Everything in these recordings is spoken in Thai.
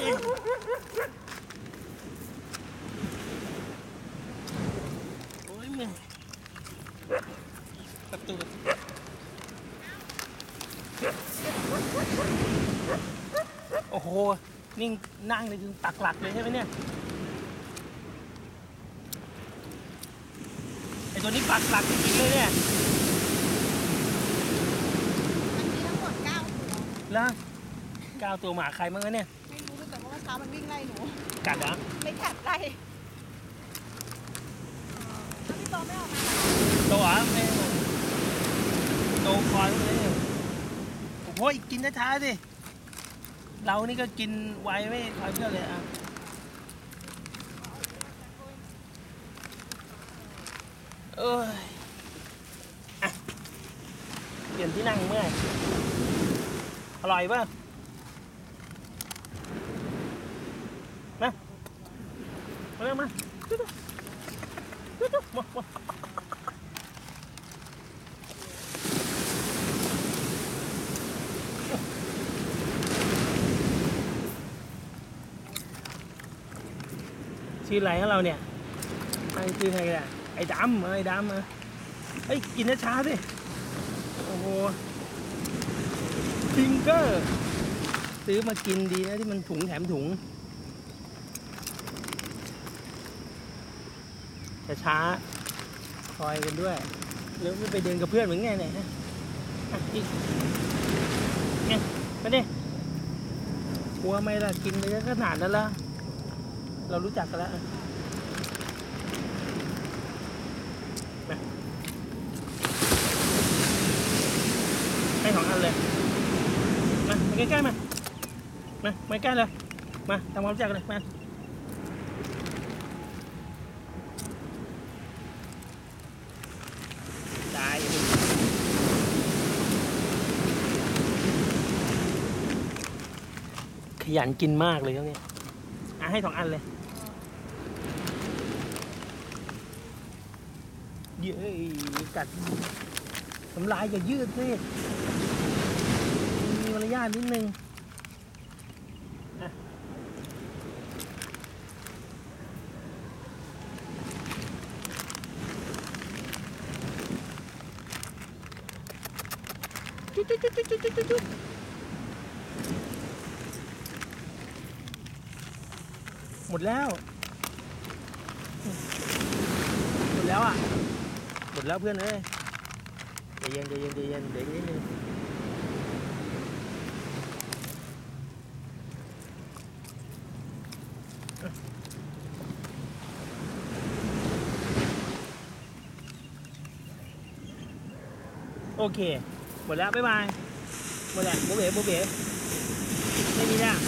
โอ้ยมึงประตูโอ้โหนี่นั่งเลยถึงปักหลักเลยใช่ไหมเนี่ย ไอตัวนี้ปักหลักจริงๆเลยเนี่ยมันมีทั้งหมดเก้าตัวแล้วก้าวตัวหมาใครมั้งวะเนี่ยไม่รู้แต่ว่าเมื่อเช้ามันวิ่งไล่หนู กัดเหรอไม่กัดไล่ถ้าพี่โตไม่ออกมาโตเหรอไม่โตคอยเลยเนี่ยโอ้โหกินช้าๆสิเรานี่ก็กินไวไม่คอยเพื่อนเลยอะเอ้ยอะเปลี่ยนที่นั่งเมื่อยอร่อยป่ะมา มาเร็วมาจุ๊จุ๊จุ๊มามาชื่ออะไรของเราเนี่ยไอ้ชื่อใครกันอะไอ้ดำไอ้ดำอะเฮ้ยกินช้าๆสิโอ้โหทิงเกอร์ ซื้อมากินดีนะที่มันถุงแถมถุง ช้าคอยกันด้วยแล้วไม่ไปเดินกับเพื่อนเหมือนไงเนี่ยฮะอะอีกเนี่ยมาดิกลัวไหมล่ะกินไปเยอะขนาดนั้นละเรารู้จักกันแล้วอะมาให้สองอันเลยมามาใกล้ๆมามามาใกล้เลยมาทำความรู้จักกันเลยมา ได้ ขยันกินมากเลยครับเนี่ยอะให้สองอันเลย เย้ยกัดทำลายอย่ายืดสิมีมารยาทนิดนึงอะจุ๊จุ๊จุ๊จุ๊จุ๊จุ๊ดจุ๊ด หมดแล้ว หมดแล้วอะ หมดแล้วเพื่อนเอ้ยใจเย็นใจเย็นใจเย็นเดี๋ยวนิดนึงโอเค หมดแล้ว บ๊ายบาย หมดแล้วโบเบ๋โบเบ๋ไม่มีแล้ว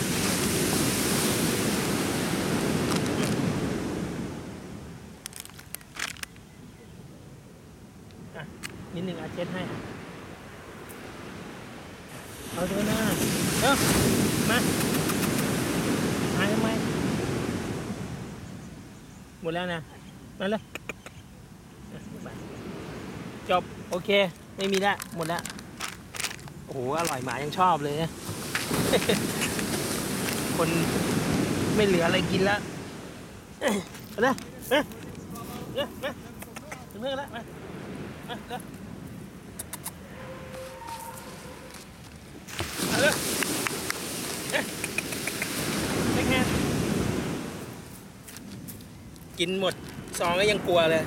นิดนึงอาเช็ดให้ เอาเถอะนะเอ้ามาหายทำไมหมดแล้วนะ มาเลยจบ โอเค ไม่มีแล้วหมดแล้วโอ้โห อร่อยหมายังชอบเลยนะ คนไม่เหลืออะไรกินแล้วเอาเลยเอ้ยเอ้ยมาถึงเรื่องแล้วมามาเร็วเอาเลยเอ๊ะไม่แค่ กินหมดซองก็ยังกลัวเลย